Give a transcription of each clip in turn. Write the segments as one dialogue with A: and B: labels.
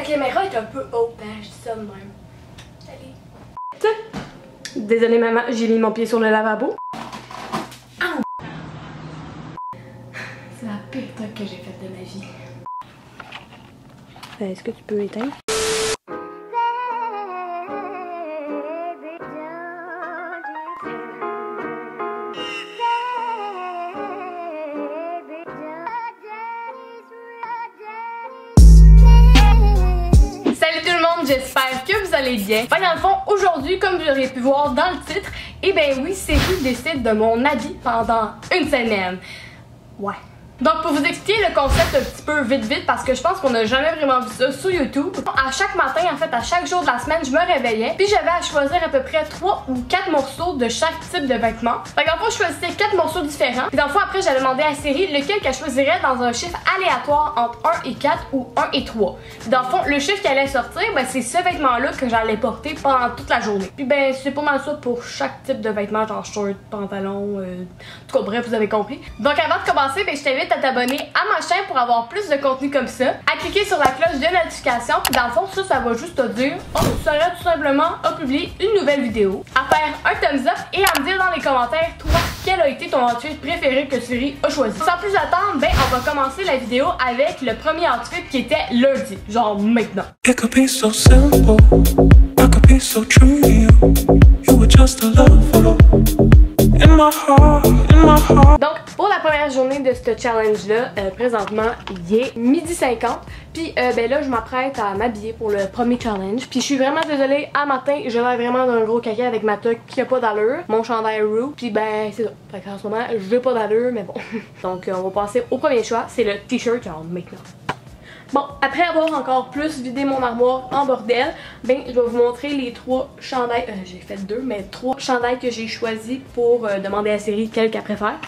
A: La caméra est un peu haute, hein, je dis ça de même. Allez.
B: Désolée maman, j'ai mis mon pied sur le lavabo.
A: C'est la pire truc que j'ai faite de ma vie.
B: Euh, Est-ce que tu peux éteindre?
A: J'espère que vous allez bien. Fait dans le fond, aujourd'hui, comme vous aurez pu voir dans le titre, eh ben oui, Siri décide de mon habit pendant une semaine. Ouais. Donc pour vous expliquer le concept un petit peu vite vite parce que je pense qu'on n'a jamais vraiment vu ça sur YouTube. À chaque matin, en fait, à chaque jour de la semaine, je me réveillais puis j'avais à choisir à peu près 3 ou 4 morceaux de chaque type de vêtements. Fait que dans le fond, je choisissais 4 morceaux différents. Puis dans le après, j'allais demander à Siri lequel qu'elle choisirait dans un chiffre aléatoire entre 1 et 4 ou 1 et 3. Puis dans le fond, le chiffre qui allait sortir, ben c'est ce vêtement-là que j'allais porter pendant toute la journée. Puis ben, c'est pas mal ça pour chaque type de vêtement, genre short, pantalon, euh... en tout cas, bref, vous avez compris. Donc avant de commencer, ben, je t'invite à t'abonner à ma chaîne pour avoir plus de contenu comme ça, à cliquer sur la cloche de notification, puis dans le fond, ça, ça va juste te dire, oh, tu serais tout simplement à publier une nouvelle vidéo, à faire un thumbs up et à me dire dans les commentaires, toi, quel a été ton outfit préféré que Siri a choisi. Sans plus attendre, ben, on va commencer la vidéo avec le premier outfit qui était lundi, genre maintenant. Donc, pour la première journée de ce challenge-là, euh, présentement, il est midi 50. Puis, euh, ben là, je m'apprête à m'habiller pour le premier challenge. Puis, je suis vraiment désolée, à matin, je vais vraiment d'un gros caca avec ma toque qui a pas d'allure, mon chandail roux. Puis, ben, c'est ça. Fait qu'en ce moment, je veux pas d'allure, mais bon. Donc, euh, on va passer au premier choix. C'est le t-shirt, genre maintenant. Bon, après avoir encore plus vidé mon armoire en bordel, ben je vais vous montrer les trois chandails, euh, j'ai fait deux, mais trois chandails que j'ai choisis pour euh, demander à Siri quel qu'elle préfère.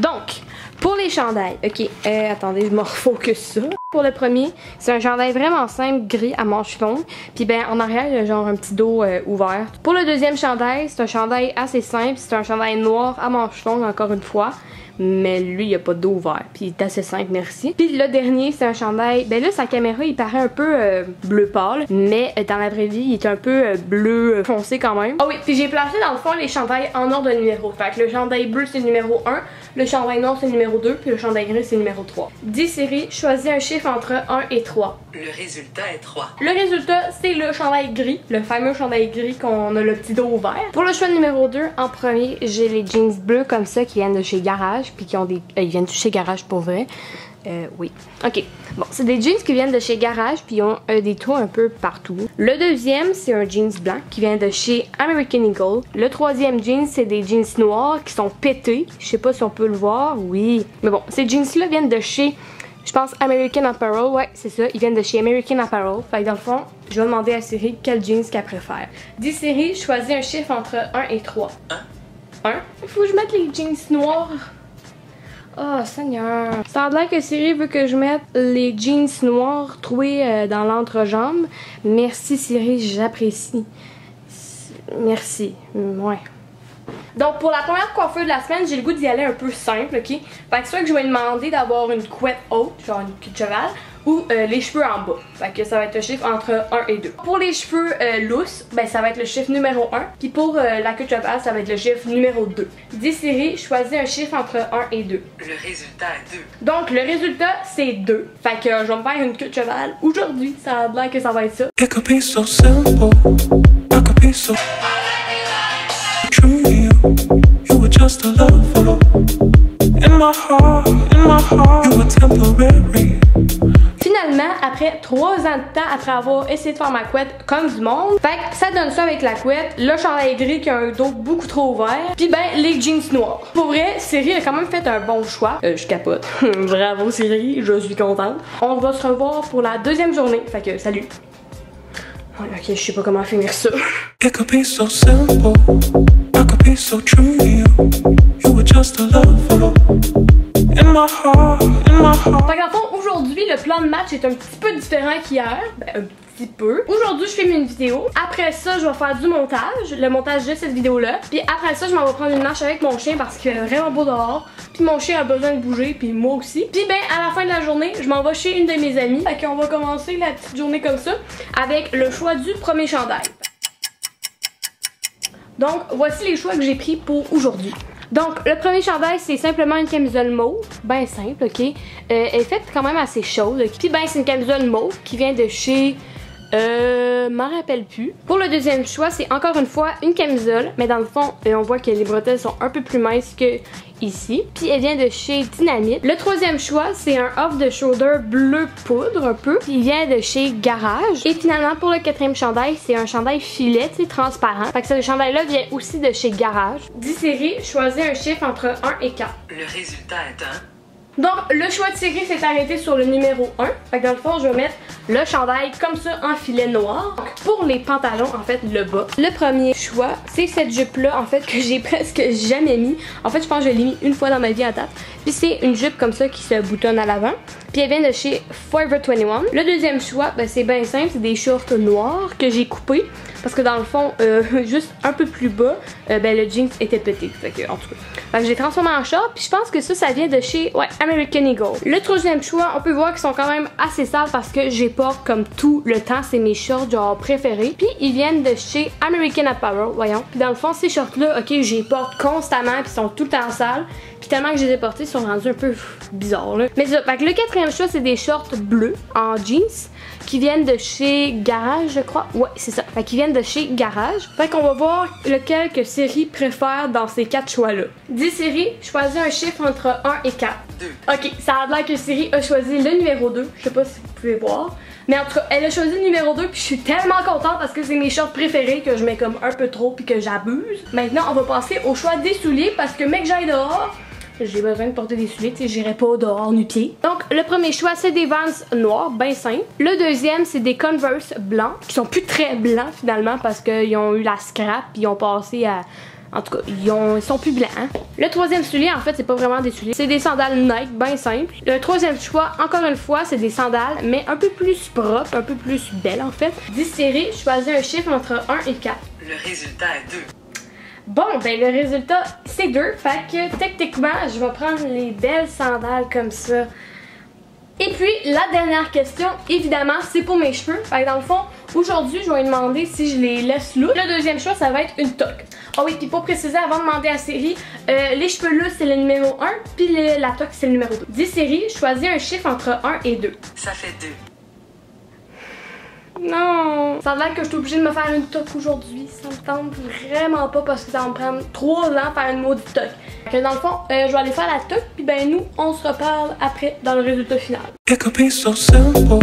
A: Donc, pour les chandails, ok, euh, attendez, je me refocus ça. Pour le premier, c'est un chandail vraiment simple, gris à manches longues, puis ben en arrière, il y a genre un petit dos euh, ouvert. Pour le deuxième chandail, c'est un chandail assez simple, c'est un chandail noir à manches longues encore une fois mais lui, il n'y a pas d'eau ouvert. Puis il est assez simple, merci. Puis le dernier, c'est un chandail. Ben là, sa caméra, il paraît un peu euh, bleu pâle, mais euh, dans la vraie vie, il est un peu euh, bleu foncé quand même. Ah oui, puis j'ai placé dans le fond les chandails en ordre de numéro. Fait que le chandail bleu, c'est le numéro 1, le chandail noir, c'est le numéro 2, puis le chandail gris, c'est le numéro 3. 10 séries, choisis un chiffre entre 1 et 3.
C: Le résultat est 3.
A: Le résultat, c'est le chandail gris, le fameux chandail gris qu'on a le petit dos ouvert. Pour le choix numéro 2, en premier, j'ai les jeans bleus comme ça qui viennent de chez Garage, puis qui ont des. euh, ils viennent de chez Garage pour vrai. Euh, oui. Ok. Bon, c'est des jeans qui viennent de chez Garage, puis ils ont euh, des trous un peu partout. Le deuxième, c'est un jeans blanc qui vient de chez American Eagle. Le troisième jeans, c'est des jeans noirs qui sont pétés. Je sais pas si on peut le voir. Oui. Mais bon, ces jeans-là viennent de chez je pense American Apparel, ouais, c'est ça. Ils viennent de chez American Apparel. Fait que dans le fond, je vais demander à Siri quel jeans qu'elle préfère. Dis Siri, choisis un chiffre entre 1 et 3. 1. 1. Il faut que je mette les jeans noirs. Oh Seigneur. Ça a l'air que Siri veut que je mette les jeans noirs troués euh, dans l'entrejambe. Merci Siri, j'apprécie. Merci. Ouais. Donc, pour la première coiffure de la semaine, j'ai le goût d'y aller un peu simple, ok? Fait que soit que je vais demander d'avoir une couette haute, genre une queue de cheval, ou euh, les cheveux en bas. Fait que ça va être le chiffre entre 1 et 2. Pour les cheveux euh, lousses, ben ça va être le chiffre numéro 1. Puis pour euh, la queue de cheval, ça va être le chiffre numéro 2. Dis Siri, choisis un chiffre entre 1 et 2.
C: Le résultat est 2.
A: Donc, le résultat, c'est 2. Fait que euh, je vais me faire une queue de cheval aujourd'hui. Ça a l'air que ça va être ça.
D: It could be so simple, I could be so true to you. You were just a lover in my heart, in my heart. You were temporary.
A: Finalement, après trois ans de temps, après avoir essayé de faire ma couette comme du monde, fait que ça donne ça avec la couette, le chandail gris qui a un dos beaucoup trop ouvert, puis ben les jeans noirs. Pour vrai, Siri a quand même fait un bon choix. Euh, je capote. Bravo Siri, je suis contente. On va se revoir pour la deuxième journée, fait que salut. Ok, je sais pas comment finir ça. Aujourd'hui, le plan de match est un petit peu différent qu'hier. Ben, un petit peu. Aujourd'hui, je filme une vidéo. Après ça, je vais faire du montage, le montage de cette vidéo-là. Puis après ça, je m'en vais prendre une marche avec mon chien parce qu'il est vraiment beau dehors. Puis mon chien a besoin de bouger, puis moi aussi. Puis ben, à la fin de la journée, je m'en vais chez une de mes amies. Fait qu'on va commencer la petite journée comme ça avec le choix du premier chandail. Donc, voici les choix que j'ai pris pour aujourd'hui. Donc, le premier chandail, c'est simplement une camisole mauve. Ben simple, ok? Euh, elle est faite quand même assez chaude. Puis ben, c'est une camisole mauve qui vient de chez... Euh, m'en rappelle plus. Pour le deuxième choix, c'est encore une fois une camisole, mais dans le fond, euh, on voit que les bretelles sont un peu plus minces que ici. Puis elle vient de chez Dynamite. Le troisième choix, c'est un off the shoulder bleu poudre un peu. Il vient de chez Garage. Et finalement, pour le quatrième chandail, c'est un chandail filet, c'est transparent. Fait que ce chandail-là vient aussi de chez Garage. 10 séries, choisis un chiffre entre 1 et 4.
C: Le résultat est un.
A: Donc, le choix de série s'est arrêté sur le numéro 1. Fait que dans le fond, je vais mettre le chandail comme ça en filet noir. Donc, pour les pantalons, en fait, le bas. Le premier choix, c'est cette jupe-là, en fait, que j'ai presque jamais mis. En fait, je pense que je l'ai mis une fois dans ma vie à date. Puis c'est une jupe comme ça qui se boutonne à l'avant. Puis elle vient de chez Forever 21. Le deuxième choix, ben, c'est bien simple, c'est des shorts noirs que j'ai coupés. Parce que dans le fond, euh, juste un peu plus bas, euh, ben, le jeans était petit. En tout cas. J'ai transformé en short. Puis je pense que ça, ça vient de chez ouais, American Eagle. Le troisième choix, on peut voir qu'ils sont quand même assez sales parce que j'ai porte comme tout le temps. C'est mes shorts genre préférés. Puis ils viennent de chez American Apparel, voyons. Puis dans le fond, ces shorts-là, ok, j'ai porte constamment. Puis ils sont tout le temps sales. Puis tellement que je les ai portés, ils sont rendus un peu bizarres là. Mais ça, fait que le quatrième choix, c'est des shorts bleus en jeans qui viennent de chez Garage, je crois. Ouais, c'est ça. Fait qu'ils viennent de chez Garage. Fait qu'on va voir lequel que série préfère dans ces quatre choix-là. 10 séries, choisis un chiffre entre 1 et 4.
C: 2.
A: Ok, ça a l'air que Siri a choisi le numéro 2. Je sais pas si vous pouvez voir. Mais en tout cas, elle a choisi le numéro 2 puis je suis tellement contente parce que c'est mes shorts préférés que je mets comme un peu trop puis que j'abuse. Maintenant, on va passer au choix des souliers parce que mec j'aille dehors, j'ai besoin de porter des souliers, tu sais, j'irai pas dehors nu-pied. Donc, le premier choix, c'est des Vans noirs, ben simples. Le deuxième, c'est des Converse blancs, qui sont plus très blancs finalement parce qu'ils ont eu la scrap, puis ils ont passé à... En tout cas, ils, ont, ils sont plus blancs. hein. Le troisième soulier, en fait, c'est pas vraiment des souliers. C'est des sandales Nike, ben simples. Le troisième choix, encore une fois, c'est des sandales, mais un peu plus propres, un peu plus belles, en fait. 10 séries, choisis un chiffre entre 1 et 4.
C: Le résultat est 2.
A: Bon, ben le résultat, c'est deux. Fait que techniquement, je vais prendre les belles sandales comme ça. Et puis, la dernière question, évidemment, c'est pour mes cheveux. Fait que dans le fond, aujourd'hui, je vais lui demander si je les laisse look. Le deuxième choix, ça va être une toque. Ah oui, puis pour préciser, avant de demander à Série, euh, les cheveux là, c'est le numéro 1, puis la toque, c'est le numéro 2. 10 séries, choisis un chiffre entre 1 et 2.
C: Ça fait 2.
A: Non! Ça a l'air que je suis obligée de me faire une toque aujourd'hui. Ça me tente vraiment pas parce que ça va me prendre 3 ans faire une maudite toque. Que dans le fond, euh, je vais aller faire la toque, puis ben nous, on se reparle après dans le résultat final.
D: It could be so simple.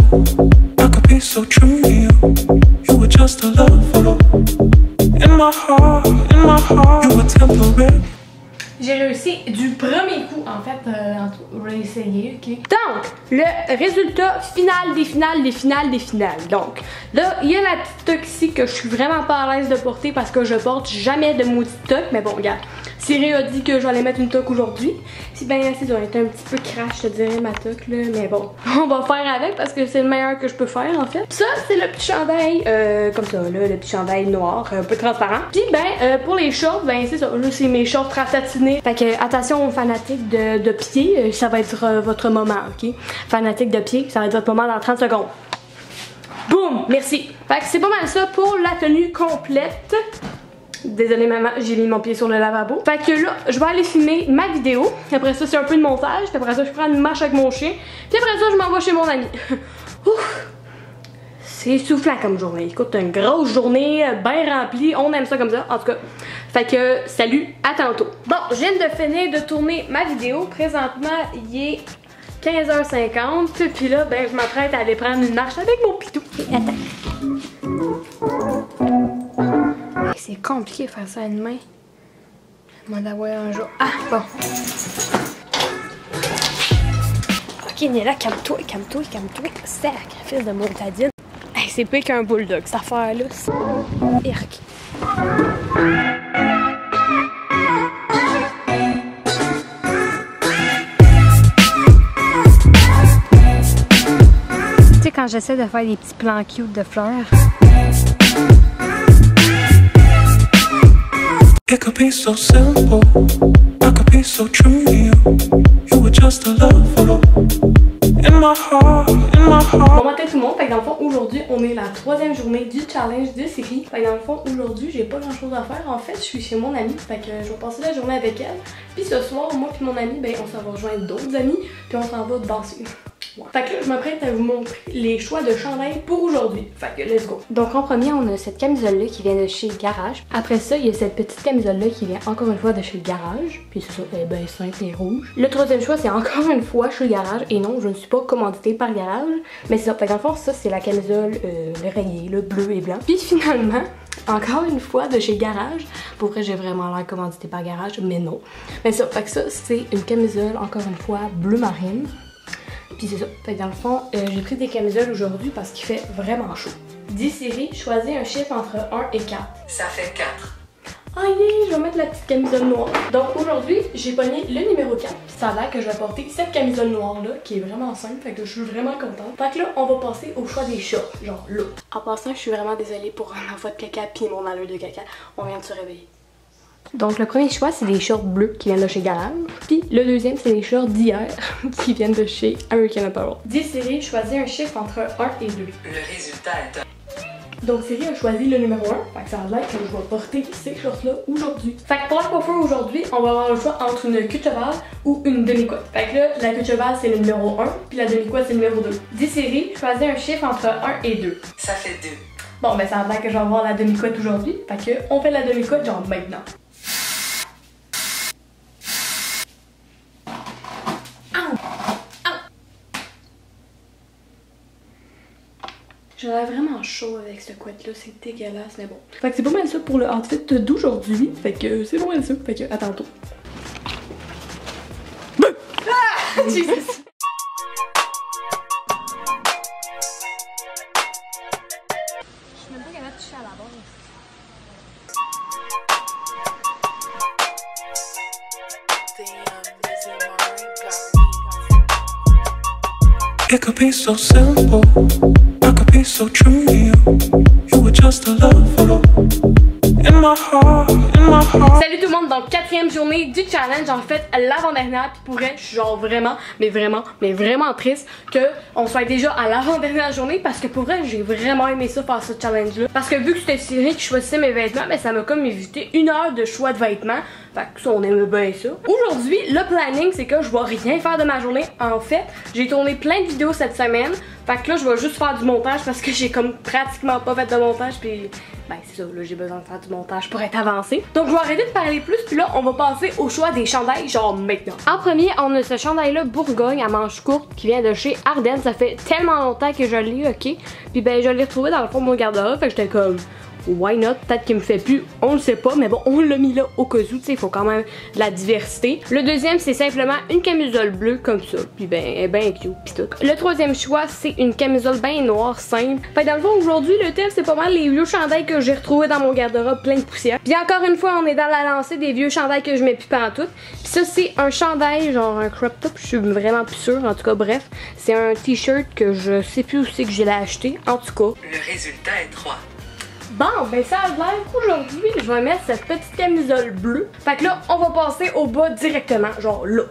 D: I could be so true to you. You were just a lover. In my heart, in my heart, you were temporary.
A: J'ai réussi du premier coup, en fait, euh, en tout- je vais essayer, ok? Donc, le résultat final des finales, des finales, des finales. Donc, là, il y a la petite toque que je suis vraiment pas à l'aise de porter parce que je porte jamais de maudite toque, mais bon, regarde. Siri a dit que aller mettre une toque aujourd'hui. C'est bien assez, ça va être un petit peu crash, je dirais, ma toque, là, mais bon. On va faire avec parce que c'est le meilleur que je peux faire, en fait. Ça, c'est le petit chandail, euh, comme ça, là, le petit chandail noir, un peu transparent. Puis, ben, euh, pour les shorts, ben, c'est ça, là, c'est mes shorts rattatinés. Fait que, attention aux fanatiques de, pied, euh, ça va être euh, votre moment, ok? Fanatique de pied, ça va être votre moment dans 30 secondes. Boum! Merci. Fait que c'est pas mal ça pour la tenue complète. Désolée maman, j'ai mis mon pied sur le lavabo. Fait que là, je vais aller filmer ma vidéo. Après ça, c'est un peu de montage. Puis après ça, je prends une marche avec mon chien. Puis après ça, je m'en vais chez mon ami. Ouf! C'est soufflant comme journée. Écoute, une grosse journée, euh, bien remplie. On aime ça comme ça, en tout cas. Fait que, salut, à tantôt. Bon, je viens de finir de tourner ma vidéo. Présentement, il est 15h50. Puis là, ben, je m'apprête à aller prendre une marche avec mon pitou. Et attends. C'est compliqué de faire ça à une main. Moi d'avoir un jour. Ah, bon. Ok, Néla, calme-toi, calme-toi, calme-toi. Sacrifice de montadine. Hey, c'est pire qu'un bulldog, cette affaire-là. Irk. Tu sais
D: quand j'essaie de faire des petits plans cute de fleurs.
A: Bon matin tout le monde, fait dans le fond aujourd'hui on est la troisième journée du challenge de série. Fait que dans le fond aujourd'hui j'ai pas grand chose à faire. En fait je suis chez mon amie, fait que je vais passer la journée avec elle. Puis ce soir moi puis mon amie ben on s'en va rejoindre d'autres amis puis on s'en va danser. Fait que là je m'apprête à vous montrer les choix de chandail pour aujourd'hui. Fait que let's go.
D: Donc en premier, on a cette camisole-là qui vient de chez Garage. Après ça, il y a cette petite camisole-là qui vient encore une fois de chez Garage. Puis c'est ça, elle est bien simple et rouge. Le troisième choix, c'est encore une fois chez Garage. Et non, je ne suis pas commanditée par Garage. Mais c'est ça, fait qu'en fond, ça c'est la camisole euh, le rayé, le bleu et blanc. Puis finalement, encore une fois de chez Garage. Pour vrai, j'ai vraiment l'air commandité par Garage, mais non. Mais ça, fait que ça, c'est une camisole, encore une fois, bleu marine. Puis c'est ça. Fait que dans le fond, euh, j'ai pris des camisoles aujourd'hui parce qu'il fait vraiment chaud.
A: 10 séries, choisis un chiffre entre 1 et 4.
C: Ça fait 4.
A: Ah yeah, je vais mettre la petite camisole noire. Donc aujourd'hui, j'ai pogné le numéro 4. Ça a l'air que je vais porter cette camisole noire là, qui est vraiment simple, fait que je suis vraiment contente. Fait que là, on va passer au choix des shorts, genre là. En passant, je suis vraiment désolée pour un envoi de caca puis mon allure de caca. On vient de se réveiller.
D: Donc le premier choix, c'est des shorts bleus qui viennent de chez Garage. Puis le deuxième, c'est des shorts d'hier qui viennent de chez American Apparel.
A: 10 séries, choisis un chiffre entre 1 et 2.
C: Le résultat est un.
A: Donc Siri a choisi le numéro 1, fait que ça a l'air que je vais porter ces shorts-là aujourd'hui. Fait que pour la coiffure aujourd'hui, on va avoir le choix entre une queue de cheval ou une demi-couette. Fait que là, la queue de cheval c'est le numéro 1, puis la demi-couette c'est le numéro 2. 10 séries, choisis un chiffre entre 1 et 2.
C: Ça fait 2.
A: Bon ben ça a l'air que je vais avoir la demi-couette aujourd'hui, fait que on fait la demi-couette genre maintenant. J'aurais vraiment chaud avec ce couette-là, c'est dégueulasse, mais bon. Fait que c'est pas mal ça pour le outfit d'aujourd'hui. Fait que c'est pas mal ça. Fait que à tantôt. Ah! Jesus! Salut tout le monde, donc quatrième journée du challenge, en fait l'avant-dernière, puis pour elle, je suis genre vraiment, mais vraiment, mais vraiment triste que on soit déjà à l'avant-dernière journée parce que pour elle, j'ai vraiment aimé ça faire ce challenge-là. Parce que vu que c'était Siri qui choisissait mes vêtements, mais ça m'a comme évité une heure de choix de vêtements. Fait que ça, on aimait bien ça. Aujourd'hui, le planning, c'est que je vais rien faire de ma journée. En fait, j'ai tourné plein de vidéos cette semaine. Fait que là, je vais juste faire du montage parce que j'ai comme pratiquement pas fait de montage. Puis, ben, c'est ça, là, j'ai besoin de faire du montage pour être avancé. Donc, je vais arrêter de parler plus. Puis là, on va passer au choix des chandails, genre maintenant.
D: En premier, on a ce chandail-là Bourgogne à manches courtes qui vient de chez Ardennes. Ça fait tellement longtemps que je l'ai, ok? Puis ben, je l'ai retrouvé dans le fond de mon garde-robe. Fait que j'étais comme, why not? Peut-être qu'il me fait plus, on le sait pas, mais bon, on l'a mis là au cas où, tu sais, il faut quand même de la diversité. Le deuxième, c'est simplement une camisole bleue comme ça, puis ben, elle est bien cute, pis tout. Le troisième choix, c'est une camisole bien noire, simple. Fait dans le fond, aujourd'hui, le thème, c'est pas mal les vieux chandails que j'ai retrouvés dans mon garde-robe plein de poussière. Puis encore une fois, on est dans la lancée des vieux chandails que je mets plus tout. Puis ça, c'est un chandail, genre un crop top, je suis vraiment plus sûre, en tout cas, bref. C'est un t-shirt que je sais plus où c'est que je l'ai acheté, en tout cas.
C: Le résultat est 3.
A: Bon, ben ça a l'air qu'aujourd'hui, je vais mettre cette petite camisole bleue. Fait que là, on va passer au bas directement, genre là.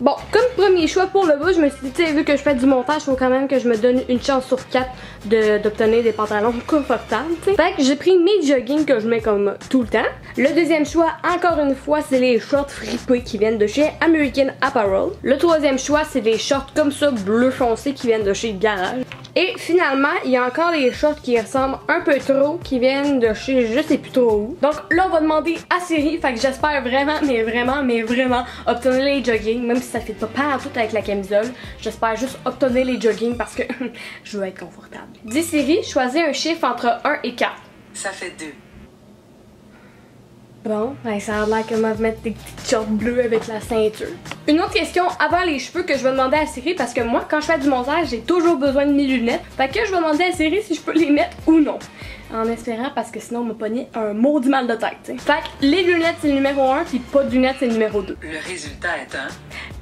D: Bon, comme premier choix pour le bas, je me suis dit, tu sais, vu que je fais du montage, faut quand même que je me donne une chance sur quatre d'obtenir des pantalons confortables. Fait que j'ai pris mes joggings que je mets comme tout le temps. Le deuxième choix, encore une fois, c'est les shorts fripés qui viennent de chez American Apparel. Le troisième choix, c'est des shorts comme ça, bleu foncé, qui viennent de chez Garage. Et finalement, il y a encore des shorts qui ressemblent un peu trop, qui viennent de chez je sais plus trop où.
A: Donc là, on va demander à Siri. Fait que j'espère vraiment, mais vraiment, mais vraiment obtenir les joggings. Même si ça fait pas partout avec la camisole. J'espère juste obtenir les joggings parce que je veux être confortable. Dis Siri, choisis un chiffre entre 1 et 4.
C: Ça fait 2.
A: Bon, ben ça a l'air qu'elle va mettre des petites shorts bleues avec la ceinture. Une autre question avant les cheveux que je vais demander à Siri parce que moi, quand je fais du montage, j'ai toujours besoin de mes lunettes. Fait que je vais demander à Siri si je peux les mettre ou non. En espérant parce que sinon on m'a pogné un maudit mal de tête. t'sais. Fait que les lunettes c'est le numéro 1 puis pas de lunettes c'est le numéro 2.
C: Le résultat est un.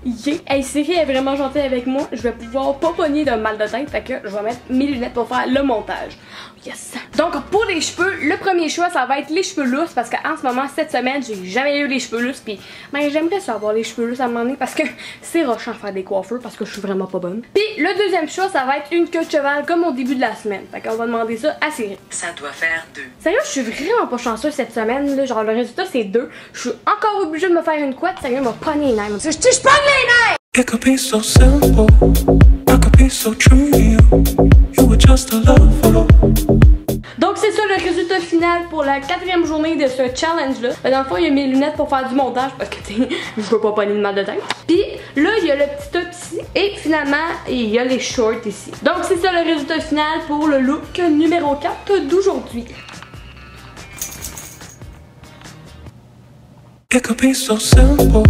A: Yeah. Hey Siri est vraiment gentille avec moi. Je vais pouvoir pas pogner de mal de tête. Fait que je vais mettre mes lunettes pour faire le montage. Yes! Donc pour les cheveux, le premier choix ça va être les cheveux lousses parce qu'en ce moment, cette semaine, j'ai jamais eu les cheveux lousses puis ben, j'aimerais ça avoir les cheveux lousses à un moment donné parce que c'est rochant faire des coiffeurs parce que je suis vraiment pas bonne. Puis le deuxième choix ça va être une queue de cheval comme au début de la semaine. Fait qu'on va demander ça à Siri.
C: Ça doit faire deux.
A: Sérieux, je suis vraiment pas chanceuse cette semaine là. Genre le résultat c'est deux. Je suis encore obligée de me faire une couette. Sérieux, m'a pogné les nerfs. Je je!
D: It could be so simple. I could be so true to you. You were just a lover.
A: Donc c'est ça le résultat final pour la quatrième journée de ce challenge là. Dans le fond il y a mes lunettes pour faire du montage parce que tu je veux pas pogner de mal de tête. Puis là il y a le petit top ici et finalement il y a les shorts ici. Donc c'est ça le résultat final pour le look numéro 4 d'aujourd'hui.
D: It could be so simple.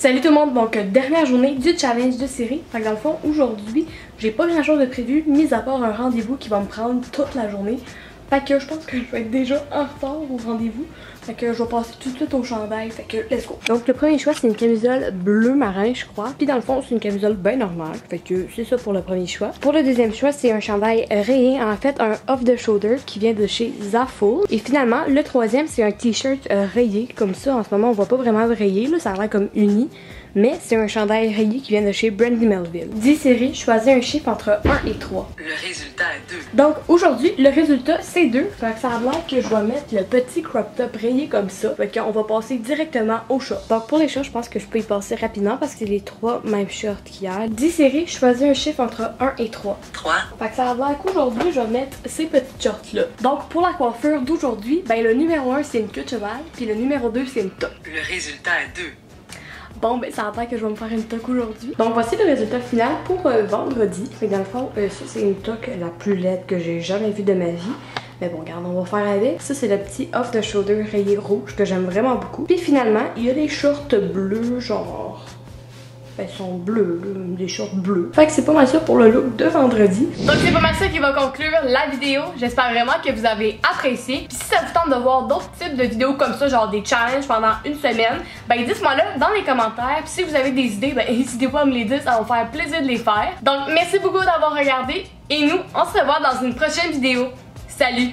A: Salut tout le monde, donc dernière journée du challenge de série. Fait que dans le fond aujourd'hui j'ai pas grand chose de prévu mis à part un rendez-vous qui va me prendre toute la journée. Fait que je pense que je vais être déjà en retard au rendez-vous. Fait que je vais passer tout de suite au chandail. Fait que let's go. Donc le premier choix c'est une camisole bleu marin je crois. Puis dans le fond c'est une camisole bien normale. Fait que c'est ça pour le premier choix. Pour le deuxième choix c'est un chandail rayé. En fait un off the shoulder qui vient de chez Zaful. Et finalement le troisième c'est un t-shirt euh, rayé. Comme ça en ce moment on voit pas vraiment rayé là. Ça a l'air comme uni. Mais c'est un chandail rayé qui vient de chez Brandy Melville. 10 séries, choisis un chiffre entre 1 et 3.
C: Le résultat est deux.
A: Donc aujourd'hui, le résultat c'est 2. Fait que ça a l'air que je vais mettre le petit crop top rayé comme ça. Fait qu'on va passer directement au short. Donc pour les shorts, je pense que je peux y passer rapidement parce que c'est les trois mêmes shorts qu'il y a. 10 séries, choisis un chiffre entre 1 et 3.
C: Trois.
A: Fait que ça a l'air qu'aujourd'hui, je vais mettre ces petites shorts là. Donc pour la coiffure d'aujourd'hui, ben le numéro 1 c'est une queue de cheval, puis le numéro 2 c'est une top.
C: Le résultat est deux.
A: Bon, ben ça attend que je vais me faire une toque aujourd'hui. Donc voici le résultat final pour euh, vendredi. Que dans le fond, euh, ça c'est une toque la plus laide que j'ai jamais vue de ma vie. Mais bon, regarde, on va faire avec. Ça, c'est le petit off the shoulder rayé rouge que j'aime vraiment beaucoup. Puis finalement, il y a des shorts bleus, genre. Ils sont bleus, là, des shorts bleus. Fait que c'est pas mal ça pour le look de vendredi. Donc c'est pas mal ça qui va conclure la vidéo. J'espère vraiment que vous avez apprécié. Puis si ça vous tente de voir d'autres types de vidéos comme ça, genre des challenges pendant une semaine, ben dites-moi là dans les commentaires. Puis si vous avez des idées, ben n'hésitez pas à me les dire, ça va me faire plaisir de les faire. Donc merci beaucoup d'avoir regardé et nous, on se revoit dans une prochaine vidéo. Salut!